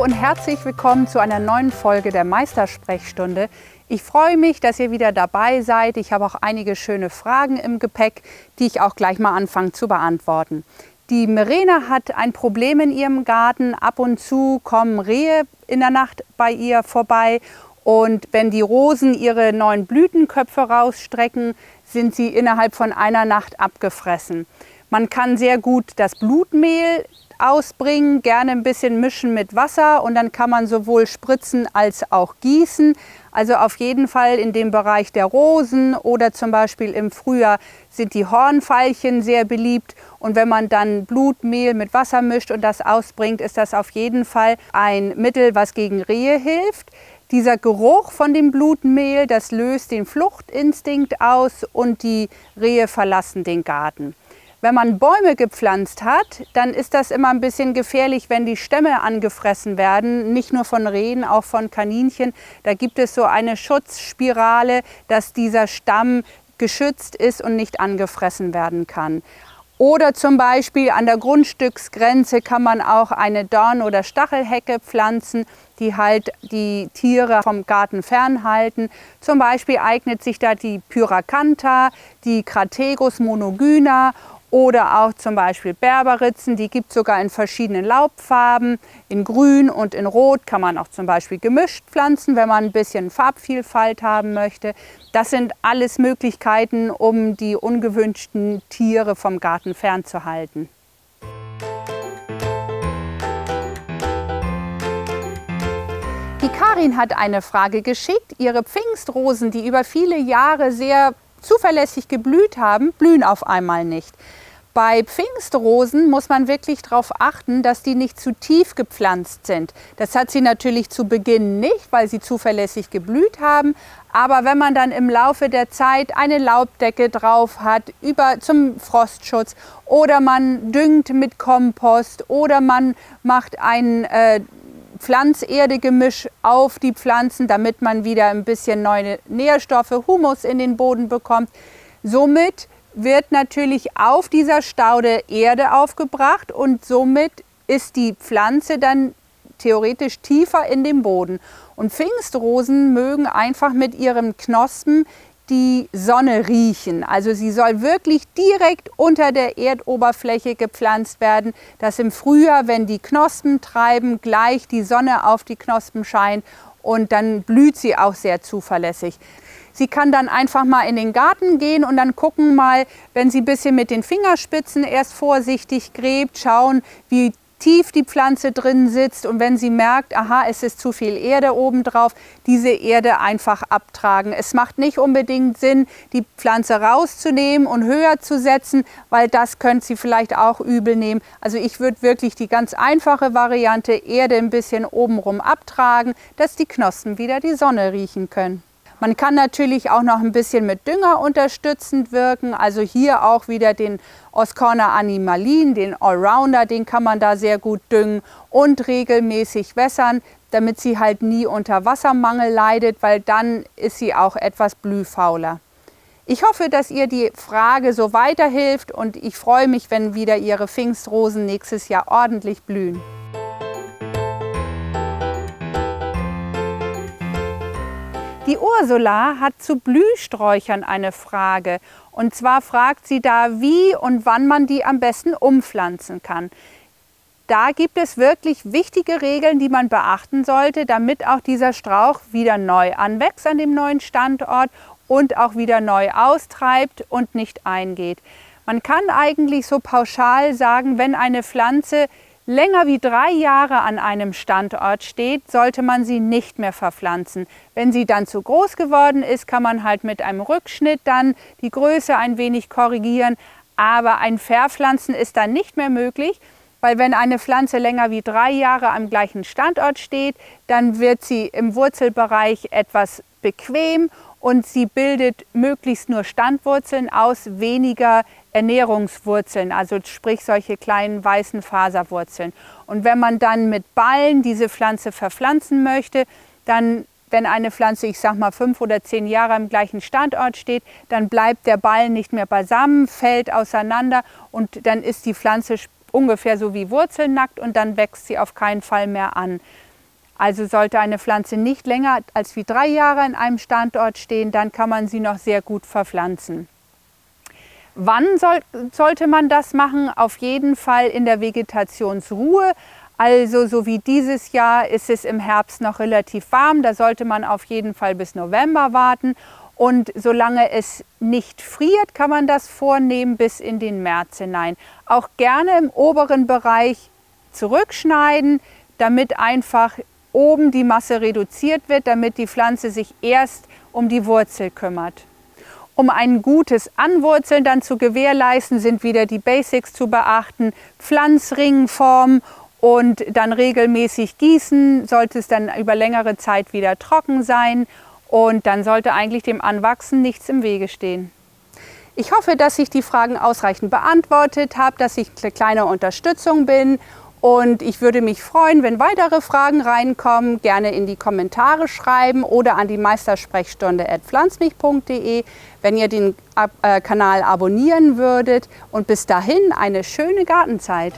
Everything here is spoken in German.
Und herzlich willkommen zu einer neuen Folge der Meistersprechstunde. Ich freue mich, dass ihr wieder dabei seid. Ich habe auch einige schöne Fragen im Gepäck, die ich auch gleich mal anfange zu beantworten. Die Merena hat ein Problem in ihrem Garten. Ab und zu kommen Rehe in der Nacht bei ihr vorbei. Und wenn die Rosen ihre neuen Blütenköpfe rausstrecken, sind sie innerhalb von einer Nacht abgefressen. Man kann sehr gut das Blutmehl ausbringen, gerne ein bisschen mischen mit Wasser und dann kann man sowohl spritzen als auch gießen. Also auf jeden Fall in dem Bereich der Rosen oder zum Beispiel im Frühjahr sind die Hornfeilchen sehr beliebt. Und wenn man dann Blutmehl mit Wasser mischt und das ausbringt, ist das auf jeden Fall ein Mittel, was gegen Rehe hilft. Dieser Geruch von dem Blutmehl, das löst den Fluchtinstinkt aus und die Rehe verlassen den Garten. Wenn man Bäume gepflanzt hat, dann ist das immer ein bisschen gefährlich, wenn die Stämme angefressen werden, nicht nur von Rehen, auch von Kaninchen. Da gibt es so eine Schutzspirale, dass dieser Stamm geschützt ist und nicht angefressen werden kann. Oder zum Beispiel an der Grundstücksgrenze kann man auch eine Dorn- oder Stachelhecke pflanzen, die halt die Tiere vom Garten fernhalten. Zum Beispiel eignet sich da die Pyracantha, die Crategus monogyna oder auch zum Beispiel Berberitzen, die gibt es sogar in verschiedenen Laubfarben. In grün und in rot kann man auch zum Beispiel gemischt pflanzen, wenn man ein bisschen Farbvielfalt haben möchte. Das sind alles Möglichkeiten, um die ungewünschten Tiere vom Garten fernzuhalten. Die Karin hat eine Frage geschickt. Ihre Pfingstrosen, die über viele Jahre sehr zuverlässig geblüht haben, blühen auf einmal nicht. Bei Pfingstrosen muss man wirklich darauf achten, dass die nicht zu tief gepflanzt sind. Das hat sie natürlich zu Beginn nicht, weil sie zuverlässig geblüht haben. Aber wenn man dann im Laufe der Zeit eine Laubdecke drauf hat über, zum Frostschutz oder man düngt mit Kompost oder man macht ein äh, Pflanzerde-Gemisch auf die Pflanzen, damit man wieder ein bisschen neue Nährstoffe, Humus in den Boden bekommt. Somit wird natürlich auf dieser Staude Erde aufgebracht und somit ist die Pflanze dann theoretisch tiefer in dem Boden. Und Pfingstrosen mögen einfach mit ihren Knospen die Sonne riechen. Also sie soll wirklich direkt unter der Erdoberfläche gepflanzt werden, dass im Frühjahr, wenn die Knospen treiben, gleich die Sonne auf die Knospen scheint und dann blüht sie auch sehr zuverlässig. Sie kann dann einfach mal in den Garten gehen und dann gucken mal, wenn sie ein bisschen mit den Fingerspitzen erst vorsichtig gräbt, schauen, wie tief die Pflanze drin sitzt und wenn sie merkt, aha, es ist zu viel Erde obendrauf, diese Erde einfach abtragen. Es macht nicht unbedingt Sinn, die Pflanze rauszunehmen und höher zu setzen, weil das könnte sie vielleicht auch übel nehmen. Also ich würde wirklich die ganz einfache Variante Erde ein bisschen obenrum abtragen, dass die Knospen wieder die Sonne riechen können. Man kann natürlich auch noch ein bisschen mit Dünger unterstützend wirken. Also hier auch wieder den Oscorna Animalin, den Allrounder, den kann man da sehr gut düngen und regelmäßig wässern, damit sie halt nie unter Wassermangel leidet, weil dann ist sie auch etwas blühfauler. Ich hoffe, dass ihr die Frage so weiterhilft und ich freue mich, wenn wieder Ihre Pfingstrosen nächstes Jahr ordentlich blühen. Die Ursula hat zu Blühsträuchern eine Frage. Und zwar fragt sie da, wie und wann man die am besten umpflanzen kann. Da gibt es wirklich wichtige Regeln, die man beachten sollte, damit auch dieser Strauch wieder neu anwächst an dem neuen Standort und auch wieder neu austreibt und nicht eingeht. Man kann eigentlich so pauschal sagen, wenn eine Pflanze länger wie drei Jahre an einem Standort steht, sollte man sie nicht mehr verpflanzen. Wenn sie dann zu groß geworden ist, kann man halt mit einem Rückschnitt dann die Größe ein wenig korrigieren. Aber ein Verpflanzen ist dann nicht mehr möglich, weil wenn eine Pflanze länger wie drei Jahre am gleichen Standort steht, dann wird sie im Wurzelbereich etwas bequem und sie bildet möglichst nur Standwurzeln aus, weniger Ernährungswurzeln, also sprich solche kleinen weißen Faserwurzeln. Und wenn man dann mit Ballen diese Pflanze verpflanzen möchte, dann wenn eine Pflanze, ich sag mal, fünf oder zehn Jahre am gleichen Standort steht, dann bleibt der Ball nicht mehr beisammen, fällt auseinander und dann ist die Pflanze ungefähr so wie wurzelnackt und dann wächst sie auf keinen Fall mehr an. Also sollte eine Pflanze nicht länger als wie drei Jahre an einem Standort stehen, dann kann man sie noch sehr gut verpflanzen. Wann soll, sollte man das machen? Auf jeden Fall in der Vegetationsruhe. Also so wie dieses Jahr ist es im Herbst noch relativ warm. Da sollte man auf jeden Fall bis November warten. Und solange es nicht friert, kann man das vornehmen bis in den März hinein. Auch gerne im oberen Bereich zurückschneiden, damit einfach oben die Masse reduziert wird, damit die Pflanze sich erst um die Wurzel kümmert. Um ein gutes Anwurzeln dann zu gewährleisten, sind wieder die Basics zu beachten. Pflanzringform und dann regelmäßig gießen, sollte es dann über längere Zeit wieder trocken sein und dann sollte eigentlich dem Anwachsen nichts im Wege stehen. Ich hoffe, dass ich die Fragen ausreichend beantwortet habe, dass ich eine kleine Unterstützung bin und ich würde mich freuen, wenn weitere Fragen reinkommen, gerne in die Kommentare schreiben oder an die Meistersprechstunde at pflanzmich.de, wenn ihr den äh, Kanal abonnieren würdet. Und bis dahin eine schöne Gartenzeit.